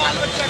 बाल बच्चा